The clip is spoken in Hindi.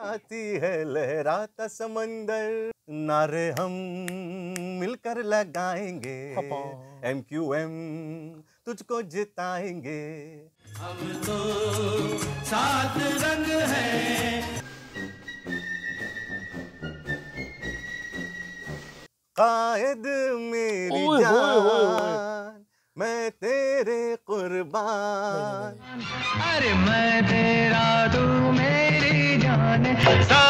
आती है लहराता समंदर नारे हम मिलकर लगाएँगे। एम क्यू एम तुझको जिताएँगे। हम तो सात रंग है। कायद मेरी। जान। मैं तेरे कुर्बान। अरे मैं तेरा तू मेरी जान। सा